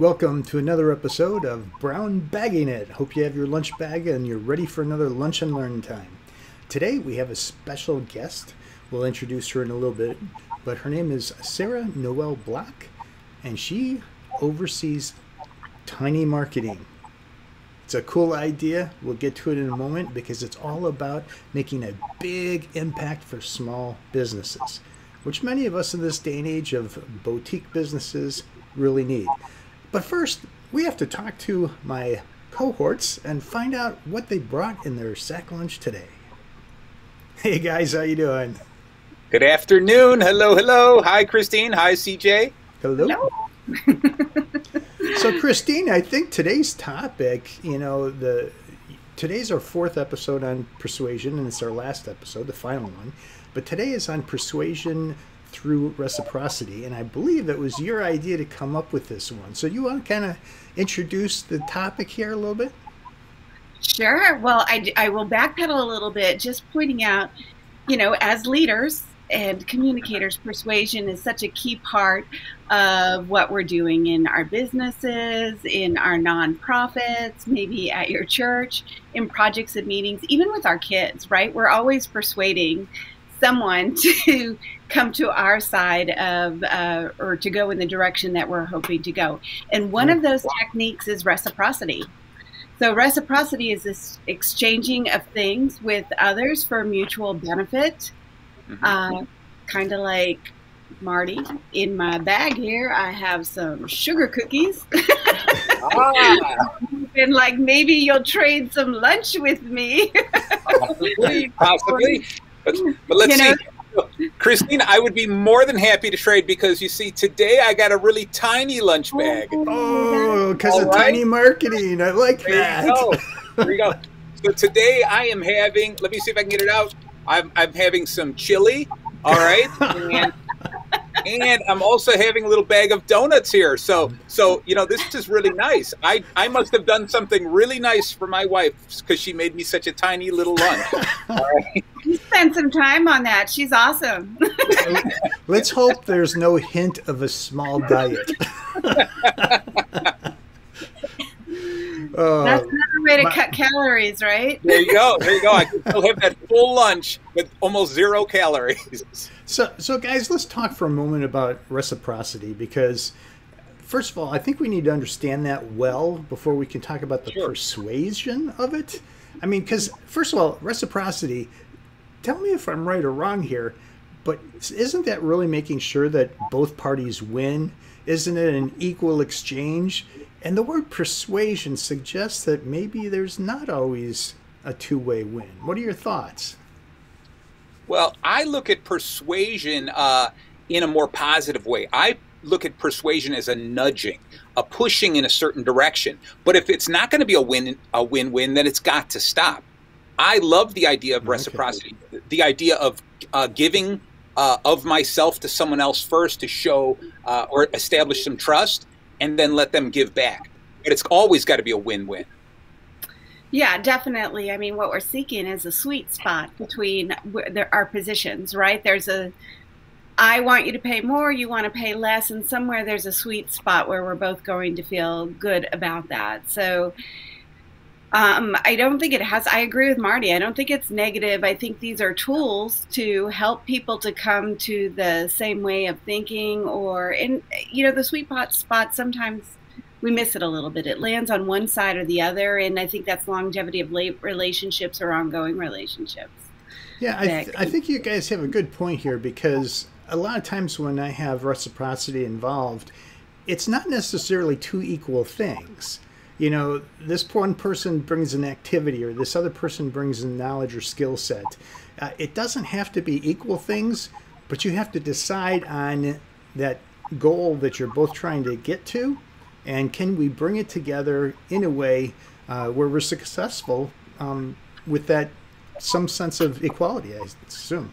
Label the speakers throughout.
Speaker 1: Welcome to another episode of Brown Bagging It. Hope you have your lunch bag and you're ready for another lunch and learn time. Today we have a special guest. We'll introduce her in a little bit, but her name is Sarah Noel Block and she oversees tiny marketing. It's a cool idea. We'll get to it in a moment because it's all about making a big impact for small businesses, which many of us in this day and age of boutique businesses really need. But first, we have to talk to my cohorts and find out what they brought in their sack lunch today. Hey guys, how you doing?
Speaker 2: Good afternoon. Hello, hello. Hi, Christine. Hi, CJ.
Speaker 1: Hello. hello. so, Christine, I think today's topic, you know, the today's our fourth episode on persuasion, and it's our last episode, the final one. But today is on persuasion through reciprocity. And I believe it was your idea to come up with this one. So you want to kind of introduce the topic here a little bit?
Speaker 3: Sure. Well, I, I will backpedal a little bit, just pointing out, you know, as leaders and communicators, persuasion is such a key part of what we're doing in our businesses, in our nonprofits, maybe at your church, in projects and meetings, even with our kids, right? We're always persuading someone to come to our side of uh, or to go in the direction that we're hoping to go. And one of those techniques is reciprocity. So reciprocity is this exchanging of things with others for mutual benefit. Mm-hmm. Uh, kind of like Marty. In my bag here, I have some sugar cookies. ah. and like maybe you'll trade some lunch with me.
Speaker 2: possibly, possibly. But, but let's you know, see. Christine, I would be more than happy to trade because you see, today I got a really tiny lunch oh, bag.
Speaker 1: Oh, because oh, of right? tiny marketing. I like
Speaker 2: there
Speaker 1: that.
Speaker 2: You go. There you go. So today I am having, let me see if I can get it out. I'm, I'm having some chili, all right? and and I'm also having a little bag of donuts here. So, so you know, this is really nice. I I must have done something really nice for my wife because she made me such a tiny little lunch.
Speaker 3: You spent some time on that. She's awesome.
Speaker 1: Let's hope there's no hint of a small diet.
Speaker 3: Uh, That's another way to my, cut calories, right?
Speaker 2: There you go. There you go. I can still have that full lunch with almost zero calories.
Speaker 1: So, so guys, let's talk for a moment about reciprocity because, first of all, I think we need to understand that well before we can talk about the sure. persuasion of it. I mean, because first of all, reciprocity. Tell me if I'm right or wrong here, but isn't that really making sure that both parties win? Isn't it an equal exchange? And the word persuasion suggests that maybe there's not always a two way win. What are your thoughts?
Speaker 2: Well, I look at persuasion uh, in a more positive way. I look at persuasion as a nudging, a pushing in a certain direction. But if it's not going to be a win a win-win, then it's got to stop. I love the idea of reciprocity, okay. the idea of uh, giving uh, of myself to someone else first to show uh, or establish some trust, and then let them give back. But it's always got to be a win-win.
Speaker 3: Yeah, definitely. I mean, what we're seeking is a sweet spot between our positions, right? There's a, I want you to pay more, you want to pay less, and somewhere there's a sweet spot where we're both going to feel good about that. So, um, I don't think it has. I agree with Marty. I don't think it's negative. I think these are tools to help people to come to the same way of thinking, or and you know, the sweet spot spot sometimes we miss it a little bit. It lands on one side or the other, and I think that's longevity of relationships or ongoing relationships.
Speaker 1: Yeah, I, th- I think you guys have a good point here because a lot of times when I have reciprocity involved, it's not necessarily two equal things you know, this one person brings an activity or this other person brings a knowledge or skill set. Uh, it doesn't have to be equal things, but you have to decide on that goal that you're both trying to get to, and can we bring it together in a way uh, where we're successful um, with that some sense of equality, I assume.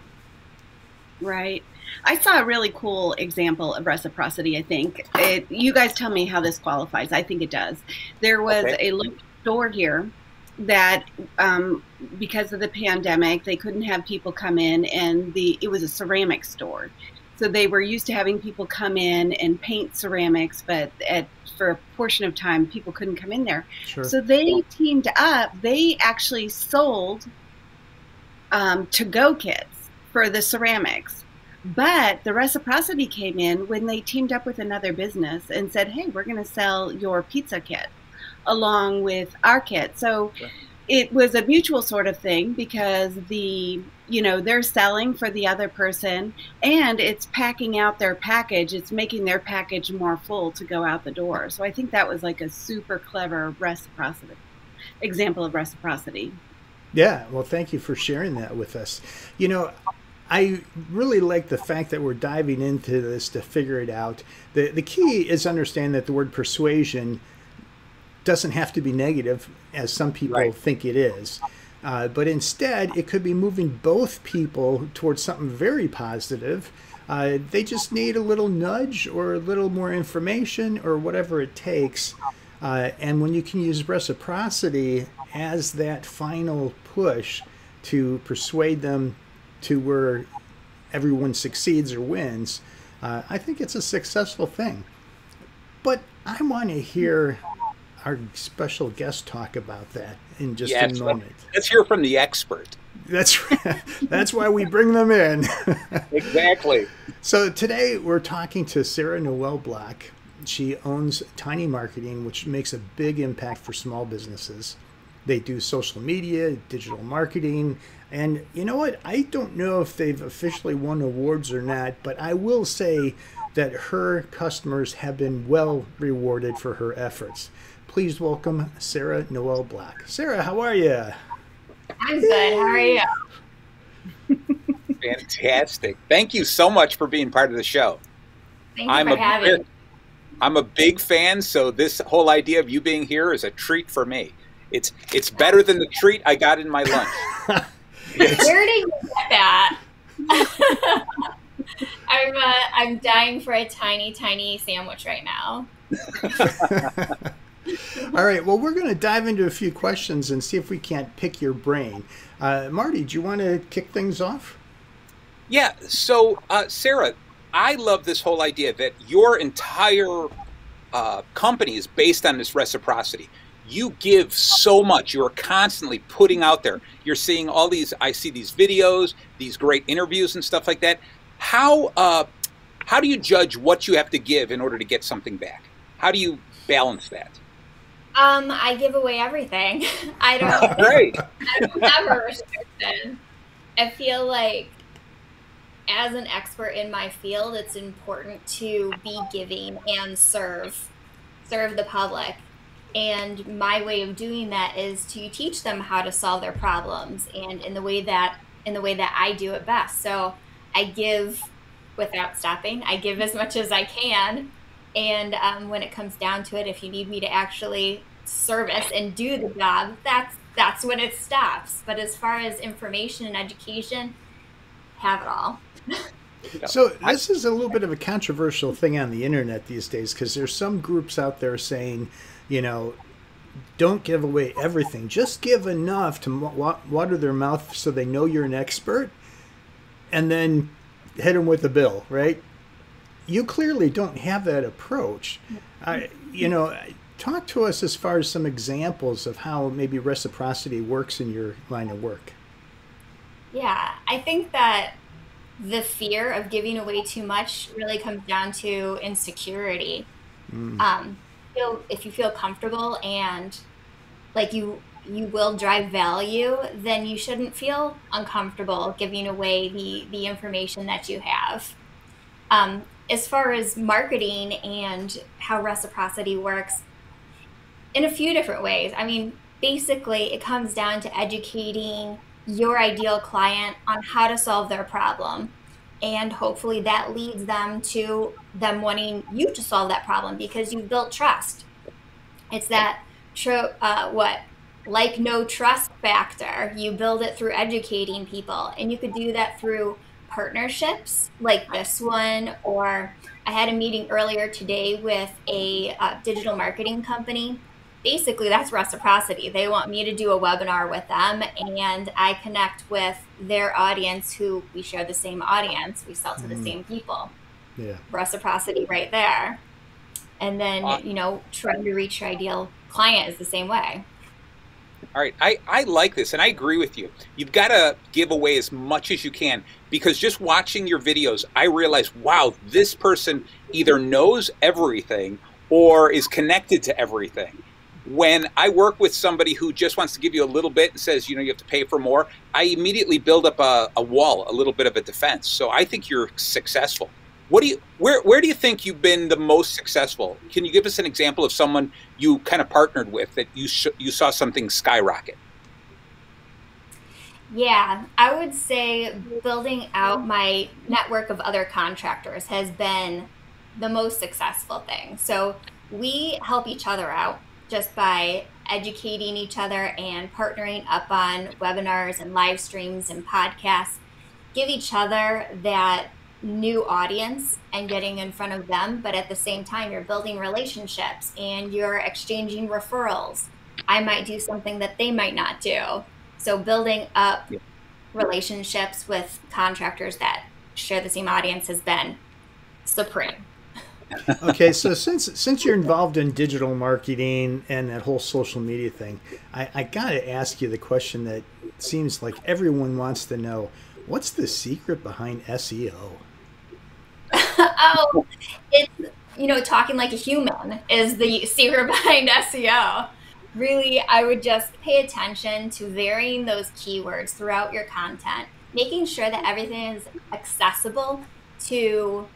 Speaker 3: Right. I saw a really cool example of reciprocity. I think it, you guys tell me how this qualifies. I think it does. There was okay. a local store here that um, because of the pandemic they couldn't have people come in and the it was a ceramic store So they were used to having people come in and paint ceramics, but at, for a portion of time, people couldn't come in there. Sure. So they teamed up. They actually sold um, to go kits for the ceramics. But the reciprocity came in when they teamed up with another business and said, hey, we're going to sell your pizza kit along with our kit. So it was a mutual sort of thing because the you know they're selling for the other person and it's packing out their package. It's making their package more full to go out the door. So i think that was like a super clever reciprocity example of reciprocity.
Speaker 1: Yeah. Well thank you for sharing that with us. You know I really like the fact that we're diving into this to figure it out. The, the key is understand that the word persuasion doesn't have to be negative, as some people right. think it is. Uh, but instead, it could be moving both people towards something very positive. Uh, they just need a little nudge or a little more information or whatever it takes. Uh, and when you can use reciprocity as that final push to persuade them to where everyone succeeds or wins, uh, I think it's a successful thing. But I want to hear our special guest talk about that in just yes, a moment.
Speaker 2: Let's hear from the expert.
Speaker 1: That's that's why we bring them in.
Speaker 2: exactly.
Speaker 1: So today we're talking to Sarah Noel Block. She owns Tiny Marketing, which makes a big impact for small businesses. They do social media, digital marketing, and you know what? I don't know if they've officially won awards or not, but I will say that her customers have been well rewarded for her efforts. Please welcome Sarah Noel Block. Sarah, how are you?
Speaker 4: I'm good. How are you?
Speaker 2: Fantastic. Thank you so much for being part of the show.
Speaker 4: Thank I'm for a having big,
Speaker 2: I'm a big fan, so this whole idea of you being here is a treat for me. It's it's better than the treat I got in my lunch.
Speaker 4: Where did you get that? I'm uh, I'm dying for a tiny, tiny sandwich right now.
Speaker 1: All right. Well, we're going to dive into a few questions and see if we can't pick your brain. Uh, Marty, do you want to kick things off?
Speaker 2: Yeah. So, uh, Sarah, I love this whole idea that your entire uh, company is based on this reciprocity you give so much. You are constantly putting out there. You're seeing all these. I see these videos, these great interviews and stuff like that. How uh, how do you judge what you have to give in order to get something back? How do you balance that?
Speaker 4: Um, I give away everything. I don't.
Speaker 2: Great.
Speaker 4: I don't have a restriction. I feel like as an expert in my field, it's important to be giving and serve serve the public and my way of doing that is to teach them how to solve their problems and in the way that in the way that I do it best. So I give without stopping. I give as much as I can. And um, when it comes down to it, if you need me to actually service and do the job, that's that's when it stops. But as far as information and education, have it all.
Speaker 1: So this is a little bit of a controversial thing on the internet these days because there's some groups out there saying you know, don't give away everything. Just give enough to water their mouth so they know you're an expert, and then hit them with the bill, right? You clearly don't have that approach. I, you know, talk to us as far as some examples of how maybe reciprocity works in your line of work.
Speaker 4: Yeah, I think that the fear of giving away too much really comes down to insecurity. Mm. Um, feel if you feel comfortable and like you you will drive value, then you shouldn't feel uncomfortable giving away the the information that you have. Um, as far as marketing and how reciprocity works, in a few different ways. I mean, basically, it comes down to educating your ideal client on how to solve their problem and hopefully that leads them to them wanting you to solve that problem because you've built trust. It's that tro- uh, what? Like no trust factor. You build it through educating people. And you could do that through partnerships like this one or i had a meeting earlier today with a uh, digital marketing company basically that's reciprocity. They want me to do a webinar with them, and I connect with their audience who we share the same audience. We sell to mm. the same people.
Speaker 1: Yeah.
Speaker 4: Reciprocity right there. And then, uh, you know, trying to reach your ideal client is the same way.
Speaker 2: All right, I, I like this and I agree with you. You've got to give away as much as you can because just watching your videos, I realize, wow, this person either knows everything or is connected to everything. When I work with somebody who just wants to give you a little bit and says, you know, you have to pay for more, I immediately build up a, a wall, a little bit of a defense. So I think you're successful. What do you where where do you think you've been the most successful? Can you give us an example of someone you kind of partnered with that you you saw something skyrocket?
Speaker 4: Yeah, I would say building out my network of other contractors has been the most successful thing. So we help each other out just by educating each other and partnering up on webinars and live streams and podcasts. Give each other that new audience and getting in front of them, but at the same time, you're building relationships and you're exchanging referrals. I might do something that they might not do. So, building up relationships with contractors that share the same audience has been supreme.
Speaker 1: Okay, so since since you're involved in digital marketing and that whole social media thing, I, I got to ask you the question that seems like everyone wants to know: What's the secret behind SEO?
Speaker 4: oh, it's you know talking like a human is the secret behind SEO. Really, I would just pay attention to varying those keywords throughout your content, making sure that everything is accessible to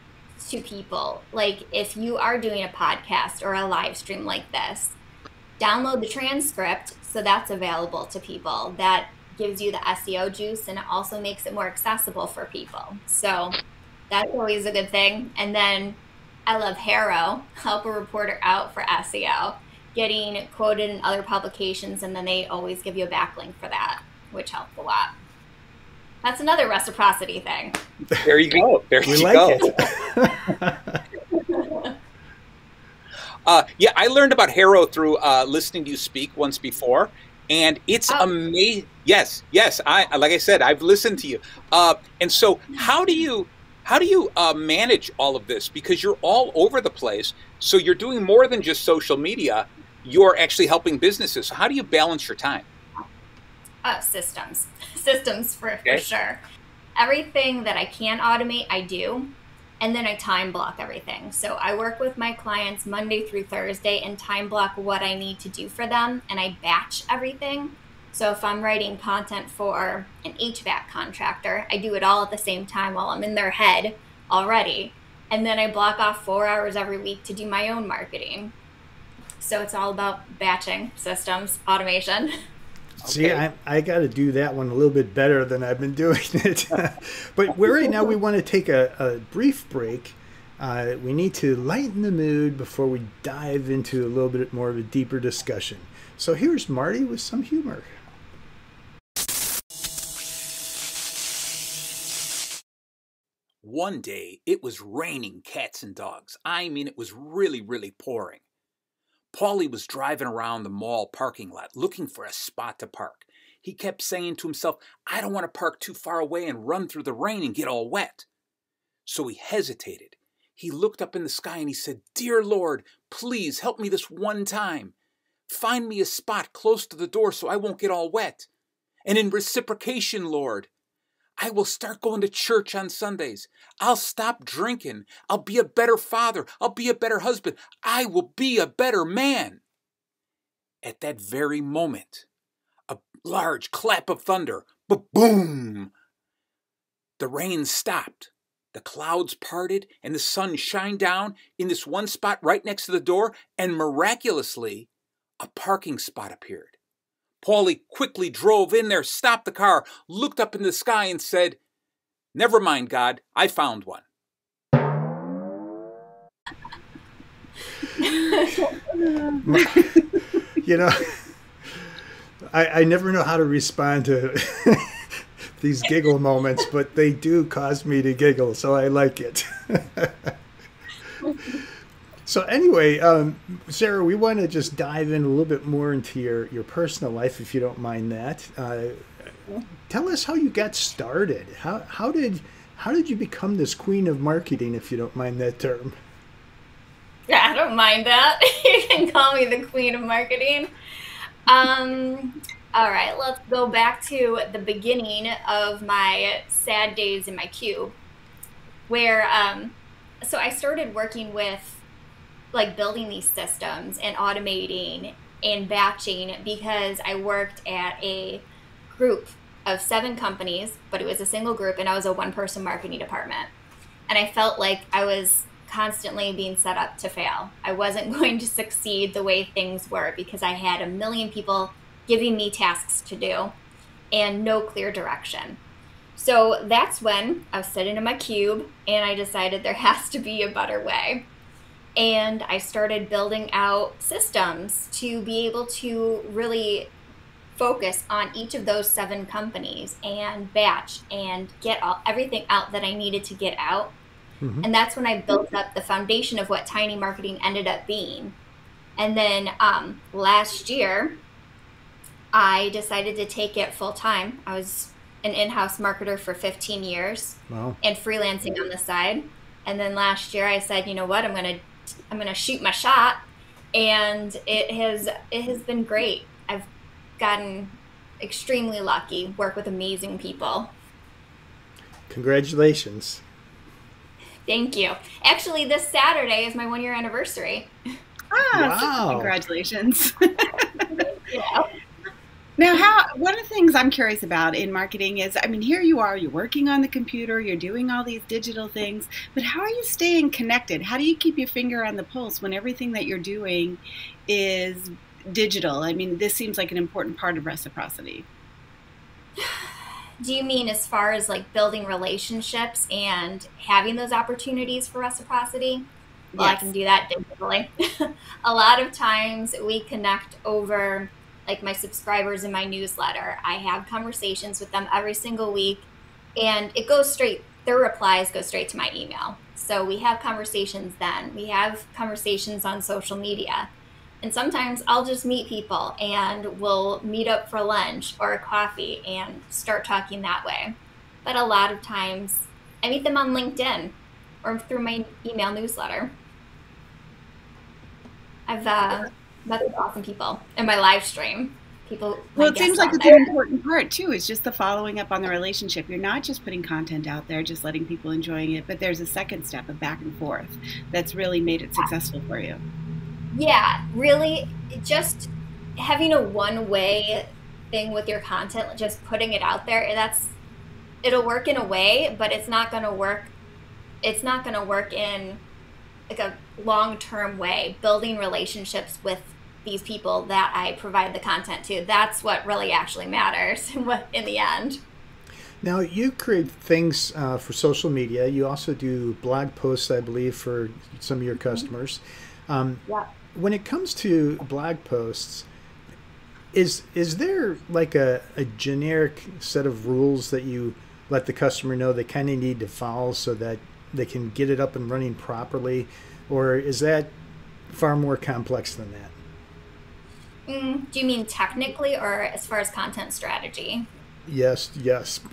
Speaker 4: to people. Like if you are doing a podcast or a live stream like this, download the transcript so that's available to people. That gives you the SEO juice and it also makes it more accessible for people. So that's always a good thing. And then I love HARO, help a reporter out for SEO, getting quoted in other publications, and then they always give you a backlink for that, which helps a lot. That's another reciprocity thing.
Speaker 2: There you go. There we you like go. It. uh, yeah, I learned about HARO through uh, listening to you speak once before, and it's oh. amazing. Yes, yes. I like I said, I've listened to you. Uh, and so, how do you how do you uh, manage all of this? Because you're all over the place. So you're doing more than just social media. You're actually helping businesses. So how do you balance your time?
Speaker 4: Uh, systems, systems for, okay. for sure. Everything that I can automate, I do. And then I time block everything. So I work with my clients Monday through Thursday and time block what I need to do for them. And I batch everything so if I'm writing content for an HVAC contractor, I do it all at the same time while I'm in their head already. And then I block off four hours every week to do my own marketing. So it's all about batching systems, automation.
Speaker 1: See, I, I got to do that one a little bit better than I've been doing it. but right now, we want to take a, a brief break. Uh, we need to lighten the mood before we dive into a little bit more of a deeper discussion. So here's Marty with some humor.
Speaker 2: One day, it was raining cats and dogs. I mean, it was really, really pouring. Paulie was driving around the mall parking lot looking for a spot to park. He kept saying to himself, I don't want to park too far away and run through the rain and get all wet. So he hesitated. He looked up in the sky and he said, Dear Lord, please help me this one time. Find me a spot close to the door so I won't get all wet. And in reciprocation, Lord, I will start going to church on Sundays. I'll stop drinking. I'll be a better father. I'll be a better husband. I will be a better man. At that very moment, a large clap of thunder, boom! The rain stopped. The clouds parted and the sun shined down in this one spot right next to the door, and miraculously, a parking spot appeared. Paulie quickly drove in there, stopped the car, looked up in the sky, and said, Never mind, God, I found one.
Speaker 1: you know, I, I never know how to respond to these giggle moments, but they do cause me to giggle, so I like it. So anyway, um, Sarah, we want to just dive in a little bit more into your, your personal life, if you don't mind that. Uh, tell us how you got started. How, how did how did you become this queen of marketing, if you don't mind that term?
Speaker 4: Yeah, I don't mind that. you can call me the queen of marketing. Um, all right, let's go back to the beginning of my sad days in my cube, where um, so I started working with like building these systems and automating and batching because I worked at a group of seven companies, but it was a single group and I was a one person marketing department. And I felt like I was constantly being set up to fail. I wasn't going to succeed the way things were because I had a million people giving me tasks to do and no clear direction. So that's when I was sitting in my cube and I decided there has to be a better way. And I started building out systems to be able to really focus on each of those seven companies and batch and get all, everything out that I needed to get out. Mm-hmm. And that's when I built up the foundation of what Tiny Marketing ended up being. And then um, last year, I decided to take it full time. I was an in house marketer for 15 years wow. and freelancing on the side. And then last year, I said, you know what, I'm going to I'm going to shoot my shot and it has it has been great. I've gotten extremely lucky, work with amazing people.
Speaker 1: Congratulations.
Speaker 4: Thank you. Actually, this Saturday is my one year anniversary.
Speaker 3: Ah, wow. So congratulations. Now, how one of the things I'm curious about in marketing is, I mean, here you are, you're working on the computer, you're doing all these digital things, but how are you staying connected? How do you keep your finger on the pulse when everything that you're doing is digital? I mean, this seems like an important part of reciprocity.
Speaker 4: Do you mean as far as like building relationships and having those opportunities for reciprocity? Well, yes. I can do that digitally. a lot of times we connect over like my subscribers in my newsletter. I have conversations with them every single week, and it goes straight, their replies go straight to my email. So we have conversations then. We have conversations on social media. And sometimes I'll just meet people and we'll meet up for lunch or a coffee and start talking that way. But a lot of times I meet them on LinkedIn or through my email newsletter. I've uh, met some awesome people in my live stream. People.
Speaker 3: Well, it seems like it's there. an important part too. Is just the following up on the relationship. You're not just putting content out there, just letting people enjoying it, but there's a second step of back and forth that's really made it successful for you.
Speaker 4: Yeah, really, just having a one way thing with your content, just putting it out there. That's it'll work in a way, but it's not going to work. It's not going to work in like a long term way. Building relationships with these people that I provide the content to. That's what really actually matters in the end.
Speaker 1: Now, you create things uh, for social media. You also do blog posts, I believe, for some of your mm-hmm. customers. Um, yeah. When it comes to blog posts, is is there like a, a generic set of rules that you let the customer know they kind of need to follow so that they can get it up and running properly, or is that far more complex than that?
Speaker 4: Mm, do you mean technically or as far as content strategy?
Speaker 1: Yes, yes.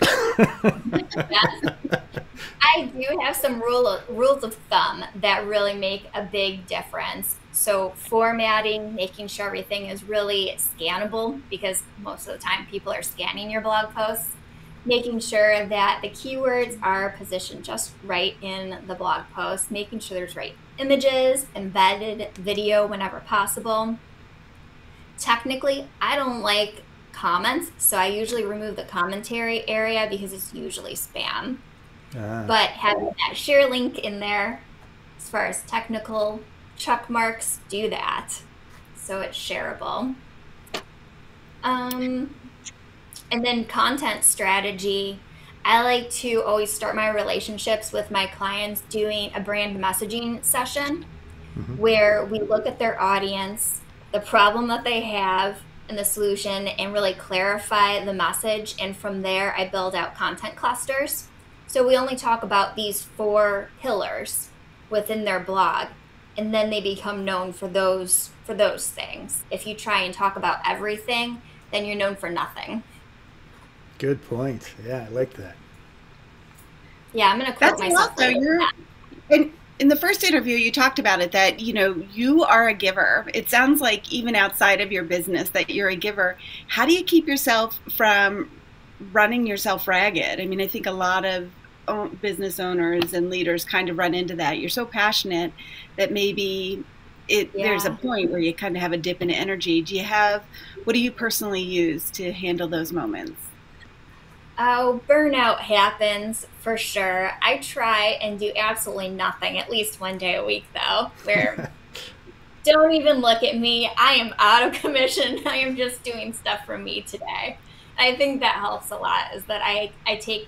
Speaker 4: I do have some rule of, rules of thumb that really make a big difference. So, formatting, making sure everything is really scannable because most of the time people are scanning your blog posts, making sure that the keywords are positioned just right in the blog post, making sure there's right images, embedded video whenever possible technically, I don't like comments, so I usually remove the commentary area because it's usually spam. Ah. But having that share link in there, as far as technical check marks, do that so it's shareable. Um, and then content strategy. I like to always start my relationships with my clients doing a brand messaging session mm-hmm. where we look at their audience the problem that they have and the solution and really clarify the message. And from there, I build out content clusters. So we only talk about these four pillars within their blog. and then they become known for those for those things. If you try and talk about everything, then you're known for nothing.
Speaker 1: Good point. Yeah, I like that.
Speaker 4: Yeah, I'm gonna quote
Speaker 3: That's
Speaker 4: myself.
Speaker 3: also you're in, in the first interview you talked about it that you know you are a giver. It sounds like even outside of your business that you're a giver. How do you keep yourself from running yourself ragged? I mean, I think a lot of business owners and leaders kind of run into that. You're so passionate that maybe it
Speaker 4: Yeah.
Speaker 3: there's a point where you kind of have a dip in energy. Do you have what do you personally use to handle those moments?
Speaker 4: Oh, burnout happens for sure. I try and do absolutely nothing, at least one day a week, though, where don't even look at me. I am out of commission. I am just doing stuff for me today. I think that helps a lot is that I, I take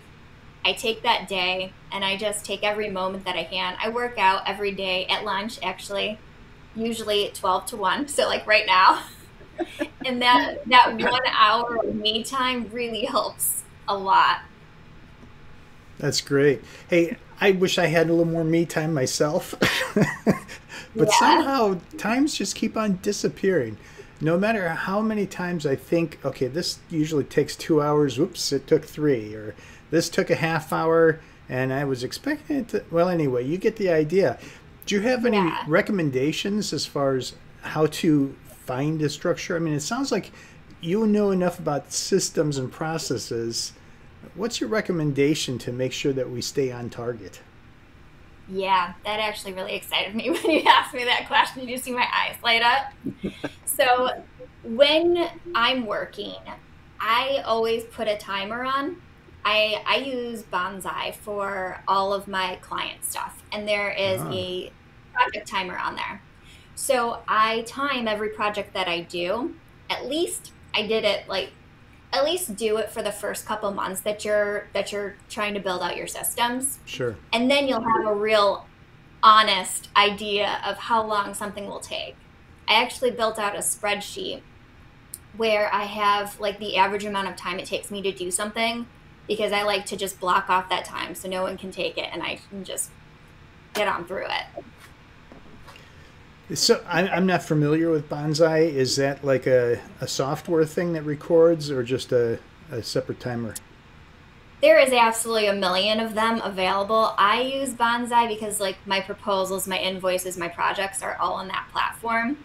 Speaker 4: I take that day and I just take every moment that I can. I work out every day at lunch actually, usually at 12 to 1, so like right now. and that that 1 hour of me time really helps a lot.
Speaker 1: That's great. Hey, I wish I had a little more me time myself. but
Speaker 4: Yeah.
Speaker 1: somehow times just keep on disappearing. No matter how many times I think, okay, this usually takes two hours, whoops, it took three, or this took a half hour and I was expecting it to. Well, anyway, you get the idea. Do you have any
Speaker 4: Yeah.
Speaker 1: recommendations as far as how to find a structure? I mean, it sounds like you know enough about systems and processes. What's your recommendation to make sure that we stay on target?
Speaker 4: Yeah, that actually really excited me when you asked me that question. Did you see my eyes light up? so, when I'm working, I always put a timer on. I, I use Bonsai for all of my client stuff, and there is
Speaker 1: Ah.
Speaker 4: a project timer on there. So, I time every project that I do. At least I did it like at least do it for the first couple months that you're that you're trying to build out your systems
Speaker 1: Sure.
Speaker 4: and then you'll have a real honest idea of how long something will take. I actually built out a spreadsheet where I have like the average amount of time it takes me to do something because I like to just block off that time so no one can take it and I can just get on through it.
Speaker 1: So I'm, I'm not familiar with Bonsai. Is that like a, a software thing that records or just a, a separate timer?
Speaker 4: There is absolutely a million of them available. I use Bonsai because like my proposals, my invoices, my projects are all on that platform.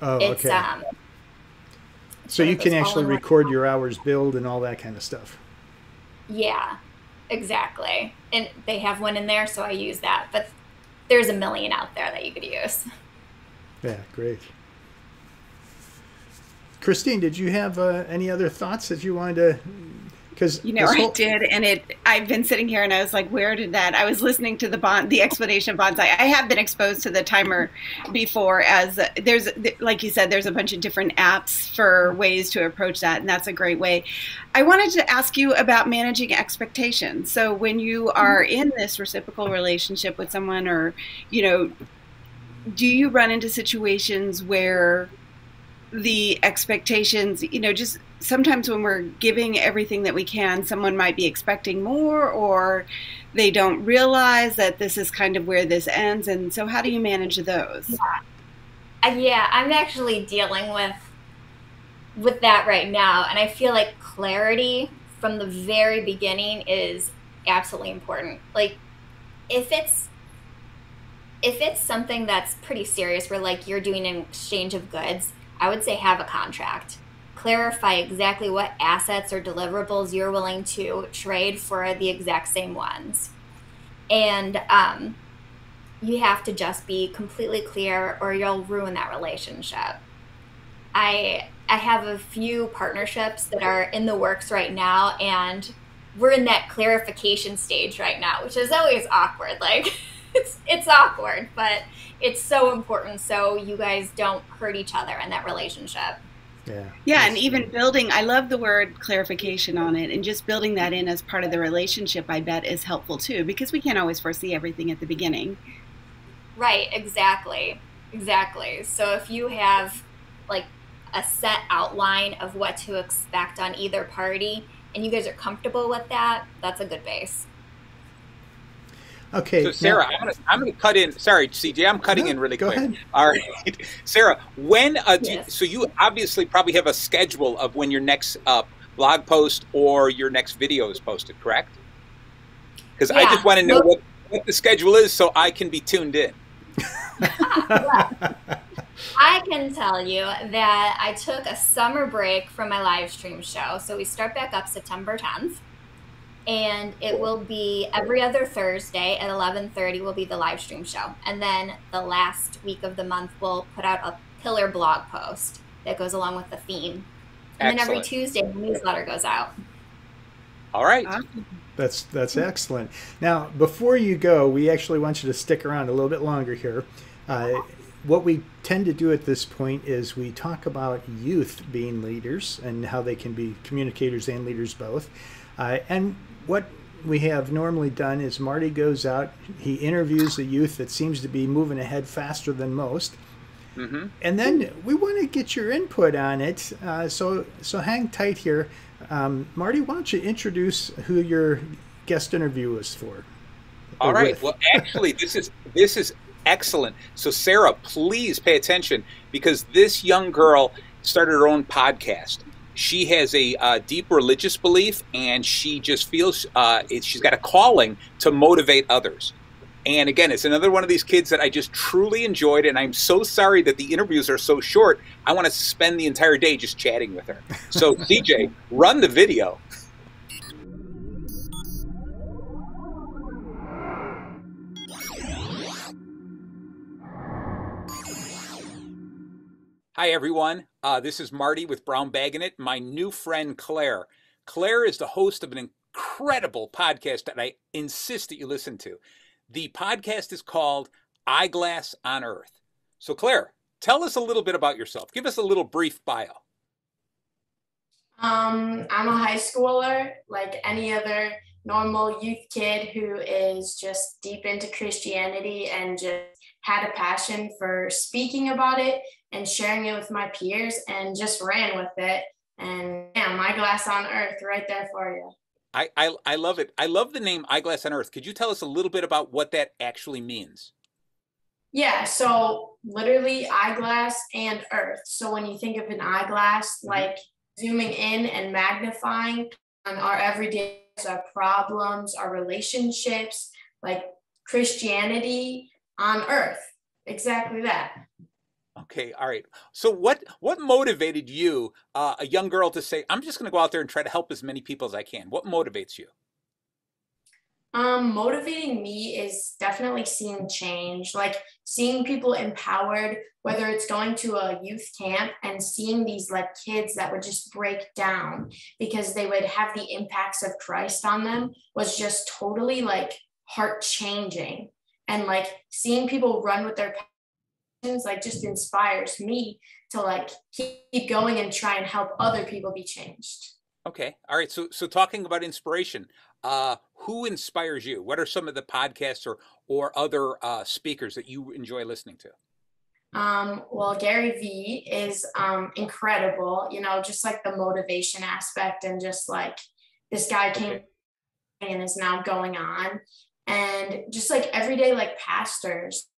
Speaker 1: Oh,
Speaker 4: It's
Speaker 1: okay.
Speaker 4: um
Speaker 1: so you can actually record your hours billed and all that kind of stuff.
Speaker 4: Yeah, exactly. And they have one in there, so I use that. But there's a million out there that you could use.
Speaker 1: Yeah, great. Christine, did you have uh, any other thoughts that you wanted to? Because
Speaker 3: You know, I did, and it. I've been sitting here, and I was like, "Where did that?" I was listening to the bond, the explanation of bonsai. I have been exposed to the timer before, as uh, there's, like you said, there's a bunch of different apps for ways to approach that, and that's a great way. I wanted to ask you about managing expectations. So when you are in this reciprocal relationship with someone, or you know, do you run into situations where the expectations, you know, just sometimes when we're giving everything that we can, someone might be expecting more or they don't realize that this is kind of where this ends. And so, how do you manage those?
Speaker 4: Uh, yeah, I'm actually dealing with with that right now, and I feel like clarity from the very beginning is absolutely important. Like, if it's if it's something that's pretty serious, where like you're doing an exchange of goods, I would say have a contract. Clarify exactly what assets or deliverables you're willing to trade for the exact same ones. And um, you have to just be completely clear or you'll ruin that relationship. I I have a few partnerships that are in the works right now and we're in that clarification stage right now, which is always awkward. Like it's it's awkward, but it's so important so you guys don't hurt each other in that relationship.
Speaker 1: Yeah.
Speaker 3: Yeah, and even building, I love the word clarification on it, and just building that in as part of the relationship, I bet, is helpful too, because we can't always foresee everything at the beginning.
Speaker 4: Right, exactly. Exactly. So if you have like a set outline of what to expect on either party and you guys are comfortable with that, that's a good base.
Speaker 1: Okay.
Speaker 2: So Sarah, now, I'm gonna I'm gonna cut in. Sorry, CJ, I'm cutting
Speaker 1: no,
Speaker 2: in really
Speaker 1: go
Speaker 2: quick.
Speaker 1: Ahead.
Speaker 2: All right, Sarah. When uh,
Speaker 4: yes.
Speaker 2: you, so you obviously probably have a schedule of when your next uh, blog post or your next video is posted, correct? Because
Speaker 4: yeah.
Speaker 2: I just want to know what, what the schedule is so I can be tuned in.
Speaker 4: I can tell you that I took a summer break from my live stream show. So we start back up September 10th. And it will be every other Thursday at 11:30 will be the live stream show. And then the last week of the month we'll put out a pillar blog post that goes along with the theme. And
Speaker 2: Excellent.
Speaker 4: then every Tuesday the newsletter goes out.
Speaker 2: All right.
Speaker 1: That's that's excellent. Now, before you go, we actually want you to stick around a little bit longer here. Uh, what we tend to do at this point is we talk about youth being leaders and how they can be communicators and leaders both. Uh, and what we have normally done is Marty goes out, he interviews a youth that seems to be moving ahead faster than most.
Speaker 2: Mm-hmm.
Speaker 1: And then we want to get your input on it. Uh, so so hang tight here. Um, Marty, why don't you introduce who your guest interview is for?
Speaker 2: All right.
Speaker 1: with.
Speaker 2: Well, actually, this is this is excellent. So, Sarah, please pay attention because this young girl started her own podcast. She has a uh, deep religious belief, and she just feels uh, she's got a calling to motivate others. And again, it's another one of these kids that I just truly enjoyed, and I'm so sorry that the interviews are so short. I want to spend the entire day just chatting with her. So, DJ, run the video. Hi, everyone. Uh, this is Marty with Brown Bagging It. My new friend Claire. Claire is the host of an incredible podcast that I insist that you listen to. The podcast is called Eyeglass on Earth. So, Claire, tell us a little bit about yourself. Give us a little brief bio.
Speaker 5: Um, I'm a high schooler, like any other normal youth kid who is just deep into Christianity and just had a passion for speaking about it and sharing it with my peers and just ran with it. And yeah, my glass on earth right there for you.
Speaker 2: I, I, I love it. I love the name Eyeglass on Earth. Could you tell us a little bit about what that actually means?
Speaker 5: Yeah, so literally eyeglass and earth. So when you think of an eyeglass,
Speaker 2: Mhm.
Speaker 5: like zooming in and magnifying on our everyday our problems, our relationships, like Christianity on earth. Exactly that.
Speaker 2: Okay, all right. So what what motivated you, uh, a young girl, to say, "I'm just going to go out there and try to help as many people as I can"? What motivates you?
Speaker 5: Um, motivating me is definitely seeing change, like seeing people empowered, whether it's going to a youth camp and seeing these like kids that would just break down because they would have the impacts of Christ on them was just totally like heart changing. And like seeing people run with their passions, like just inspires me to like keep going and try and help other people be changed.
Speaker 2: Okay, all right. So so talking about inspiration, uh, who inspires you? What are some of the podcasts or or other uh, speakers that you enjoy listening to?
Speaker 5: Um, well, Gary Vee is um, incredible, you know, just like the motivation aspect and just like this guy came and is now going on. And just like everyday like pastors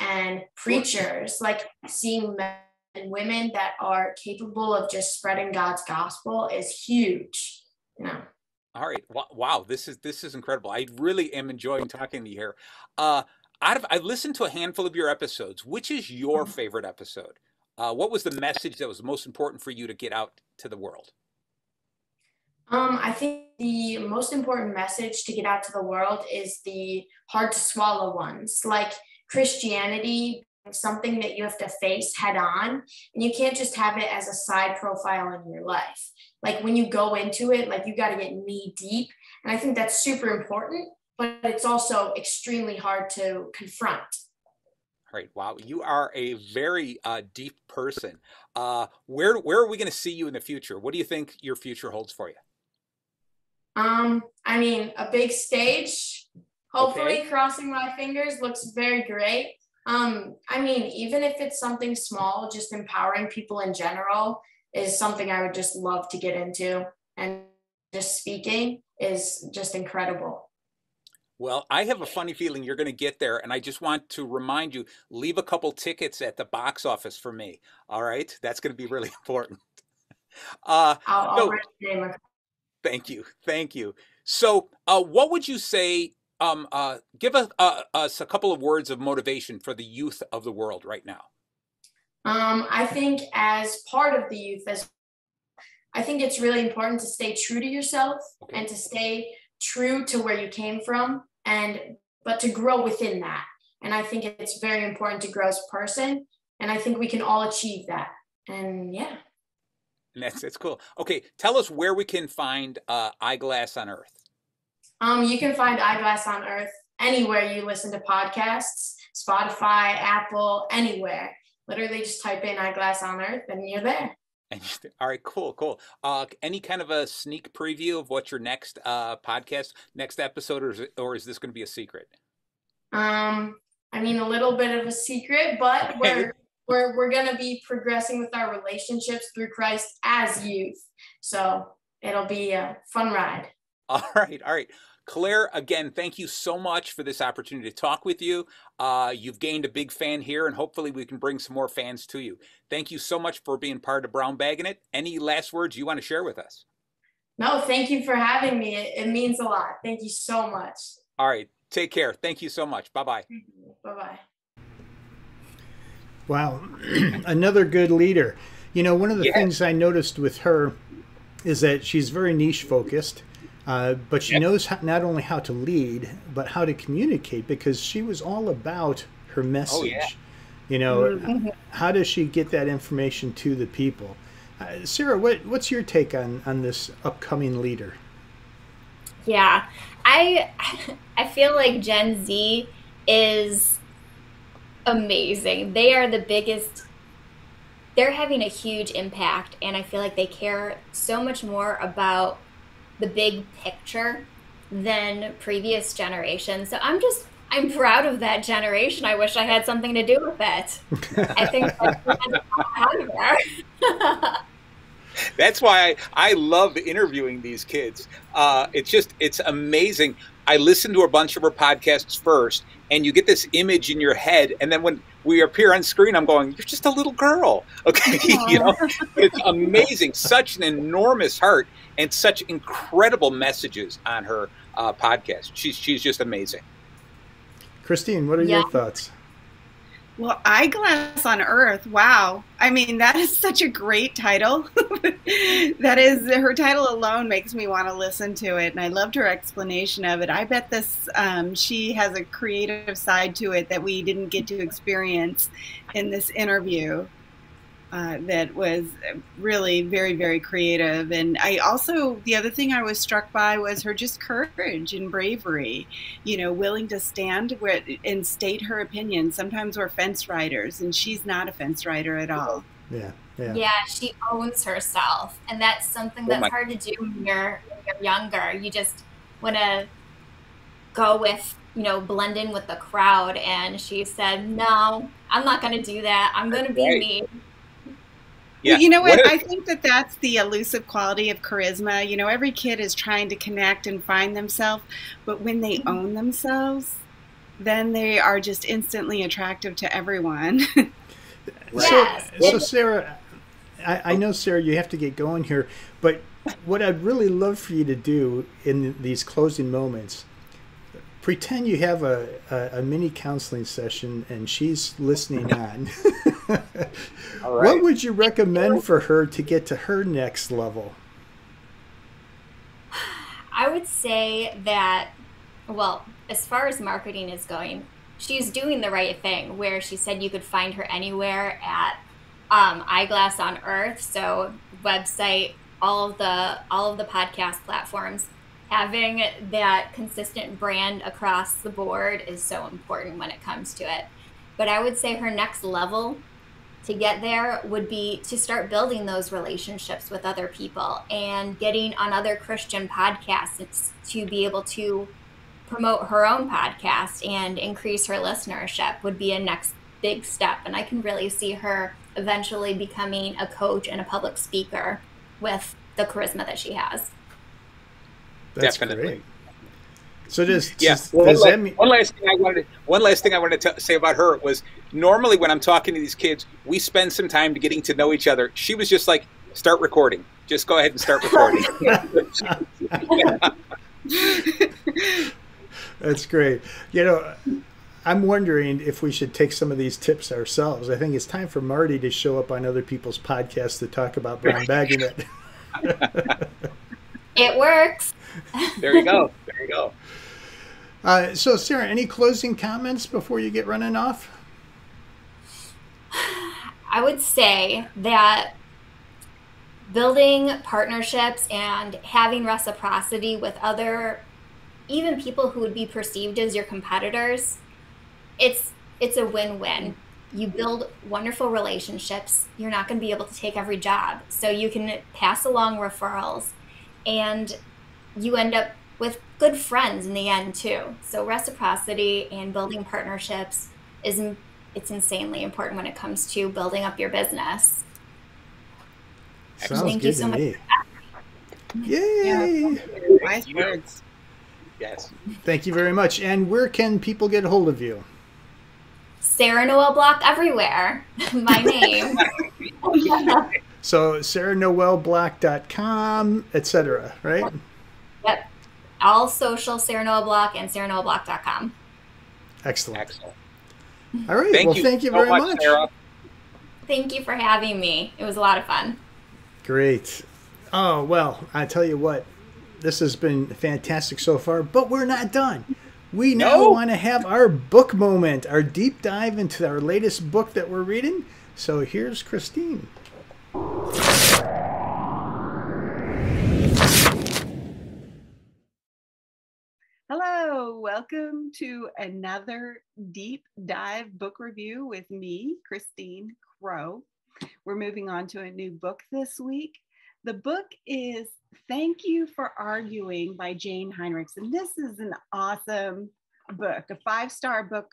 Speaker 5: and preachers, like seeing men and women that are capable of just spreading God's gospel is huge, you know.
Speaker 2: All right. Wow, this is this is incredible. I really am enjoying talking to you here. Uh, out of I've listened to a handful of your episodes. Which is your favorite episode? Uh, what was the message that was most important for you to get out to the world?
Speaker 5: Um, I think the most important message to get out to the world is the hard to swallow ones, like Christianity, something that you have to face head on, and you can't just have it as a side profile in your life. Like when you go into it, like you got to get knee deep, and I think that's super important, but it's also extremely hard to confront.
Speaker 2: All right. Wow. You are a very uh, deep person. Uh, where where are we going to see you in the future? What do you think your future holds for you?
Speaker 5: Um, I mean, a big stage. Hopefully,
Speaker 2: Okay.
Speaker 5: crossing my fingers looks very great. Um, I mean, even if it's something small, just empowering people in general is something I would just love to get into. And just speaking is just incredible.
Speaker 2: Well, I have a funny feeling you're going to get there, and I just want to remind you: leave a couple tickets at the box office for me. All right, that's going to be really important.
Speaker 5: Uh, I'll, I'll
Speaker 2: thank you, thank you. So, uh, what would you say? Um, uh, give a, uh, us a couple of words of motivation for the youth of the world right now.
Speaker 5: Um, I think as part of the youth, as I think it's really important to stay true to yourself okay. and to stay true to where you came from and but to grow within that. And I think it's very important to grow as a person. And I think we can all achieve that. And yeah.
Speaker 2: That's that's cool. Okay, tell us where we can find uh, Eyeglass on Earth.
Speaker 5: Um, you can find Eyeglass on Earth anywhere you listen to podcasts, Spotify, Apple, anywhere. Literally, just type in Eyeglass on Earth, and you're there.
Speaker 2: All right, cool, cool. Uh, any kind of a sneak preview of what your next uh, podcast, next episode, or is, it, or is this going to be a secret?
Speaker 5: Um, I mean, a little bit of a secret, but we're we're we're going to be progressing with our relationships through Christ as youth. So it'll be a fun ride.
Speaker 2: All right, all right. Claire, again, thank you so much for this opportunity to talk with you. Uh, you've gained a big fan here, and hopefully we can bring some more fans to you. Thank you so much for being part of Brown Bagging It. Any last words you want to share with us?
Speaker 5: No, thank you for having me. It, it means a lot. Thank you so much.
Speaker 2: All right. Take care. Thank you so much. Bye-bye. Bye bye.
Speaker 5: Bye bye.
Speaker 1: Wow. Another good leader. You know, one of the yeah. things I noticed with her is that she's very niche focused uh, but she yep. knows how, not only how to lead, but how to communicate because she was all about her message. Oh, yeah. You know, mm-hmm. how does she get that information to the people? Uh, Sarah, what, what's your take on, on this upcoming leader?
Speaker 4: Yeah, I I feel like Gen Z is amazing. They are the biggest they're having a huge impact and I feel like they care so much more about the big picture than previous generations. So I'm just I'm proud of that generation. I wish I had something to do with it. I think
Speaker 2: that's That's why I, I love interviewing these kids. Uh, it's just it's amazing. I listen to a bunch of her podcasts first, and you get this image in your head, and then when we appear on screen, I'm going, "You're just a little girl." Okay, you know, it's amazing. Such an enormous heart, and such incredible messages on her uh, podcast. She's she's just amazing.
Speaker 1: Christine, what are yeah. your thoughts?
Speaker 3: Well, Eyeglass on Earth. Wow. I mean, that is such a great title. that is, her title alone makes me want to listen to it. And I loved her explanation of it. I bet this, um, she has a creative side to it that we didn't get to experience in this interview. Uh, that was really very very creative. And i also the other thing i was struck by was her just courage and bravery you know willing to stand where, and state her opinion. Sometimes we're fence riders and she's not a fence rider at all.
Speaker 1: Yeah yeah,
Speaker 4: yeah she owns herself and that's something oh that's oh hard to do when you're, when you're younger. You just want to go with you know blend in with the crowd. And she said no i'm not going to do that. I'm going to be right. me
Speaker 3: yeah. You know what? what I think that that's the elusive quality of charisma. You know, every kid is trying to connect and find themselves, but when they mm-hmm. own themselves, then they are just instantly attractive to everyone.
Speaker 1: yes. so, so, Sarah, I, I know, Sarah, you have to get going here, but what I'd really love for you to do in these closing moments pretend you have a, a, a, mini counseling session and she's listening on. What would you recommend for her to get to her next level?
Speaker 4: I would say that, well, as far as marketing is going, she's doing the right thing where she said you could find her anywhere at um, Eyeglass on Earth. So, website, all of the all of the podcast platforms having that consistent brand across the board is so important when it comes to it. But I would say her next level to get there would be to start building those relationships with other people and getting on other Christian podcasts to be able to promote her own podcast and increase her listenership would be a next big step. And I can really see her eventually becoming a coach and a public speaker with the charisma that she has.
Speaker 1: That's Definitely. great. So just,
Speaker 2: yeah.
Speaker 1: just
Speaker 2: Well,
Speaker 1: does
Speaker 2: one,
Speaker 1: that mean,
Speaker 2: one last thing I wanted. One last thing I wanted to say about her was normally when I'm talking to these kids, we spend some time getting to know each other. She was just like, "Start recording. Just go ahead and start recording."
Speaker 1: That's great. You know, I'm wondering if we should take some of these tips ourselves. I think it's time for Marty to show up on other people's podcasts to talk about brown bagging it.
Speaker 4: It works.
Speaker 2: There you go. There you go.
Speaker 1: Uh, so, Sarah, any closing comments before you get running off?
Speaker 4: I would say that building partnerships and having reciprocity with other even people who would be perceived as your competitors it's it's a win-win you build wonderful relationships you're not going to be able to take every job so you can pass along referrals and you end up with good friends in the end too so reciprocity and building partnerships is it's insanely important when it comes to building up your business
Speaker 1: Sounds
Speaker 4: Thank
Speaker 1: good
Speaker 4: you so
Speaker 1: to
Speaker 4: much.
Speaker 1: me. Yay!
Speaker 3: Wise words.
Speaker 2: Yes.
Speaker 1: Thank you very much. And where can people get a hold of you?
Speaker 4: Sarah Noel Block everywhere. My name.
Speaker 1: So, sarahnoelblock.com, etc., right?
Speaker 4: Yep. All social Sarah Noel Block and sarahnoelblock.com.
Speaker 1: Excellent.
Speaker 2: Excellent.
Speaker 1: All right.
Speaker 2: Thank
Speaker 1: well,
Speaker 2: you.
Speaker 1: thank you
Speaker 2: so
Speaker 1: very
Speaker 2: much,
Speaker 1: much.
Speaker 4: Thank you for having me. It was a lot of fun.
Speaker 1: Great. Oh, well, I tell you what, this has been fantastic so far, but we're not done. We now
Speaker 2: No.
Speaker 1: want to have our book moment, our deep dive into our latest book that we're reading. So here's Christine.
Speaker 3: Welcome to another deep dive book review with me, Christine Crow. We're moving on to a new book this week. The book is Thank You for Arguing by Jay Heinrichs. And this is an awesome book, a five star book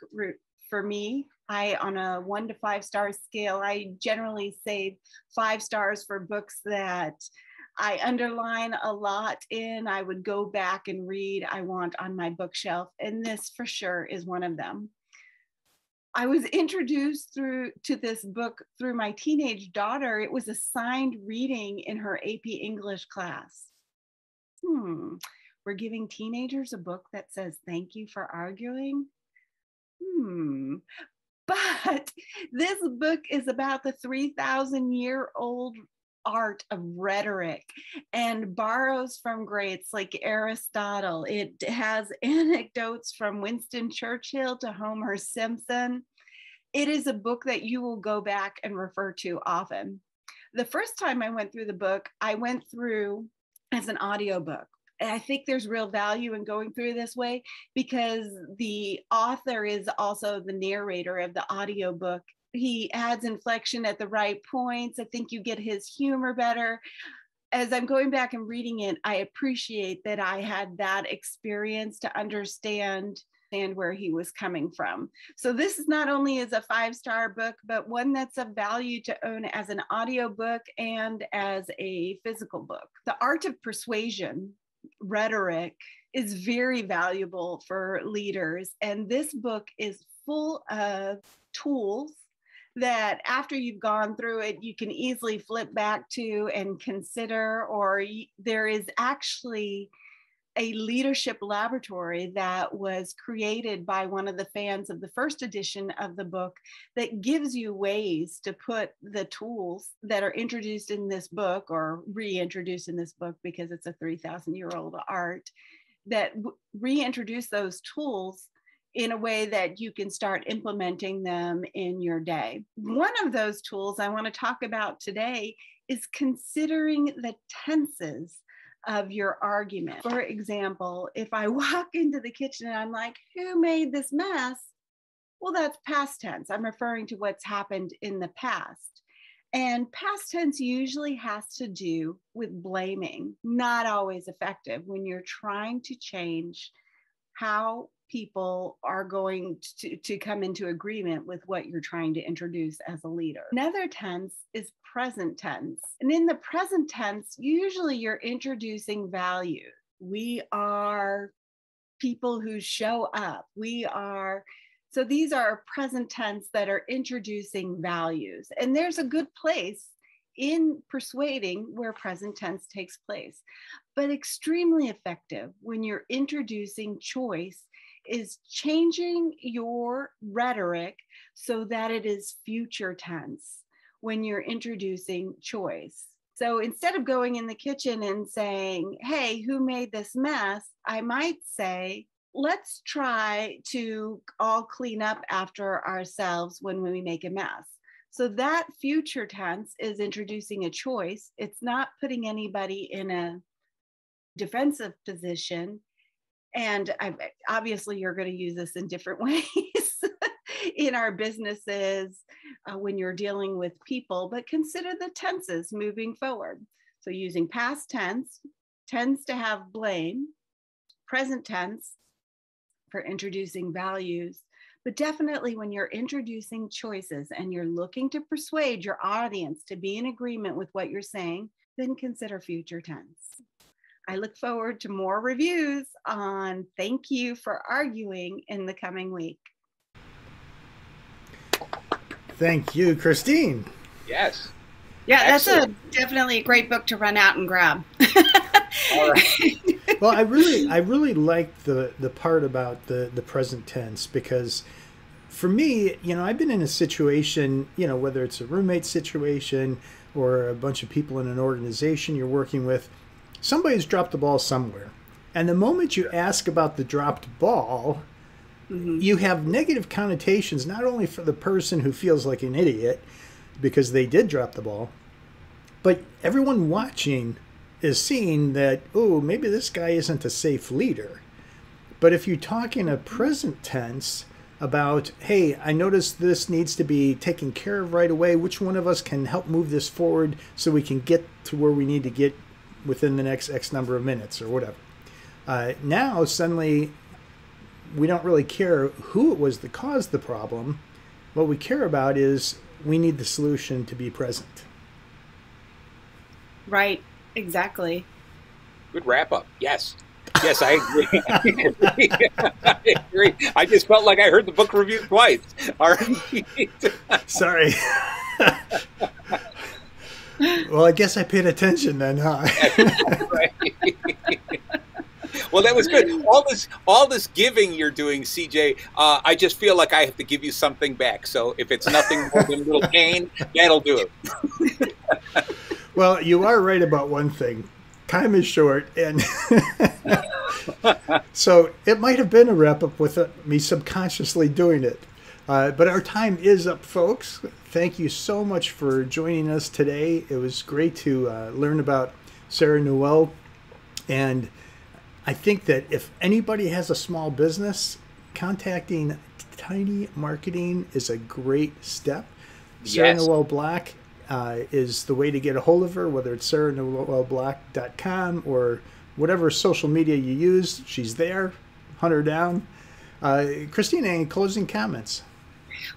Speaker 3: for me. I, on a one to five star scale, I generally say five stars for books that I underline a lot in. I would go back and read, I want on my bookshelf. And this for sure is one of them. I was introduced through to this book through my teenage daughter. It was assigned reading in her AP English class. Hmm, we're giving teenagers a book that says thank you for arguing. Hmm, but this book is about the 3,000 year old art of rhetoric and borrows from greats like Aristotle. It has anecdotes from Winston Churchill to Homer Simpson. It is a book that you will go back and refer to often. The first time I went through the book, I went through as an audiobook. And I think there's real value in going through this way because the author is also the narrator of the audiobook he adds inflection at the right points. I think you get his humor better. As I'm going back and reading it, I appreciate that I had that experience to understand and where he was coming from. So this is not only is a five-star book, but one that's of value to own as an audiobook and as a physical book. The art of persuasion, rhetoric is very valuable for leaders and this book is full of tools that after you've gone through it, you can easily flip back to and consider, or there is actually a leadership laboratory that was created by one of the fans of the first edition of the book that gives you ways to put the tools that are introduced in this book or reintroduced in this book because it's a 3,000 year old art that reintroduce those tools in a way that you can start implementing them in your day. One of those tools I want to talk about today is considering the tenses of your argument. For example, if I walk into the kitchen and I'm like, who made this mess? Well, that's past tense. I'm referring to what's happened in the past. And past tense usually has to do with blaming, not always effective when you're trying to change how people are going to, to come into agreement with what you're trying to introduce as a leader. Another tense is present tense. And in the present tense, usually you're introducing value. We are people who show up. We are, so these are present tense that are introducing values. And there's a good place in persuading where present tense takes place, but extremely effective when you're introducing choice is changing your rhetoric so that it is future tense when you're introducing choice. So instead of going in the kitchen and saying, Hey, who made this mess? I might say, Let's try to all clean up after ourselves when we make a mess. So that future tense is introducing a choice. It's not putting anybody in a defensive position. And I've, obviously, you're going to use this in different ways in our businesses uh, when you're dealing with people, but consider the tenses moving forward. So, using past tense tends to have blame, present tense for introducing values, but definitely when you're introducing choices and you're looking to persuade your audience to be in agreement with what you're saying, then consider future tense. I look forward to more reviews on Thank You for Arguing in the coming week.
Speaker 1: Thank you, Christine.
Speaker 2: Yes.
Speaker 3: Yeah, Excellent. that's a definitely a great book to run out and grab.
Speaker 1: All right. well, I really, I really like the the part about the the present tense because, for me, you know, I've been in a situation, you know, whether it's a roommate situation or a bunch of people in an organization you're working with, somebody's dropped the ball somewhere, and the moment you ask about the dropped ball, mm-hmm. you have negative connotations not only for the person who feels like an idiot because they did drop the ball, but everyone watching is seeing that, oh, maybe this guy isn't a safe leader. But if you talk in a present tense about, hey, I noticed this needs to be taken care of right away, which one of us can help move this forward so we can get to where we need to get within the next X number of minutes or whatever. Uh, now, suddenly, we don't really care who it was that caused the problem. What we care about is we need the solution to be present.
Speaker 3: Right, exactly.
Speaker 2: Good wrap up. Yes. Yes, I agree. I agree. I agree. I just felt like I heard the book review twice. All right.
Speaker 1: Sorry. well, I guess I paid attention then, huh?
Speaker 2: well, that was good. All this, all this giving you're doing, CJ. Uh, I just feel like I have to give you something back. So if it's nothing more than a little pain, that'll do it.
Speaker 1: well, you are right about one thing. Time is short, and so it might have been a wrap up with me subconsciously doing it. Uh, but our time is up, folks. Thank you so much for joining us today. It was great to uh, learn about Sarah Noel and I think that if anybody has a small business, contacting Tiny Marketing is a great step. Yes. Sarah Noel Block uh, is the way to get a hold of her, whether it's sarahnoelblock.com or whatever social media you use. She's there. Hunt her down. Uh, Christina, any closing comments?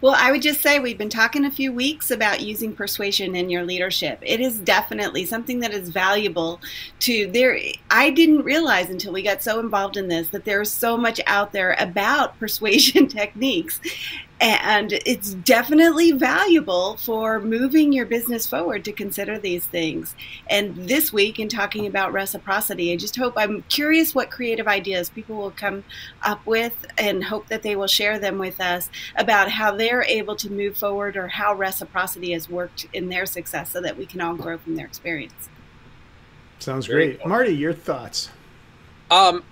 Speaker 3: Well, I would just say we've been talking a few weeks about using persuasion in your leadership. It is definitely something that is valuable to there. I didn't realize until we got so involved in this that there's so much out there about persuasion techniques and it's definitely valuable for moving your business forward to consider these things. And this week, in talking about reciprocity, I just hope I'm curious what creative ideas people will come up with and hope that they will share them with us about how they're able to move forward or how reciprocity has worked in their success so that we can all grow from their experience.
Speaker 1: Sounds great. Marty, your thoughts?
Speaker 2: Um,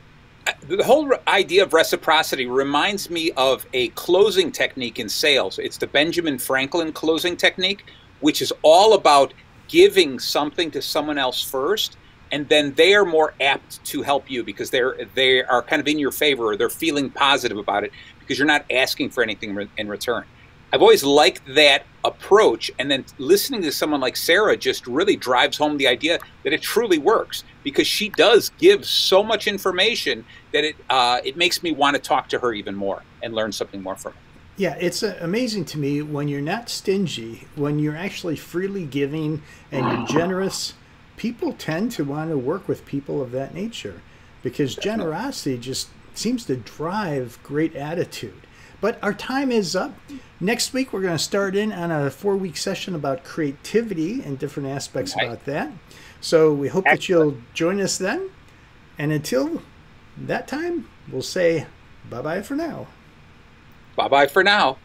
Speaker 2: the whole idea of reciprocity reminds me of a closing technique in sales. It's the Benjamin Franklin closing technique, which is all about giving something to someone else first, and then they are more apt to help you because they're they are kind of in your favor or they're feeling positive about it because you're not asking for anything in return. I've always liked that approach, and then listening to someone like Sarah just really drives home the idea that it truly works because she does give so much information that it uh, it makes me want to talk to her even more and learn something more from her.
Speaker 1: Yeah, it's uh, amazing to me when you're not stingy, when you're actually freely giving and you're generous. People tend to want to work with people of that nature because generosity just seems to drive great attitude. But our time is up. Next week, we're going to start in on a four week session about creativity and different aspects right. about that. So we hope Excellent. that you'll join us then. And until that time, we'll say bye bye for now.
Speaker 2: Bye bye for now.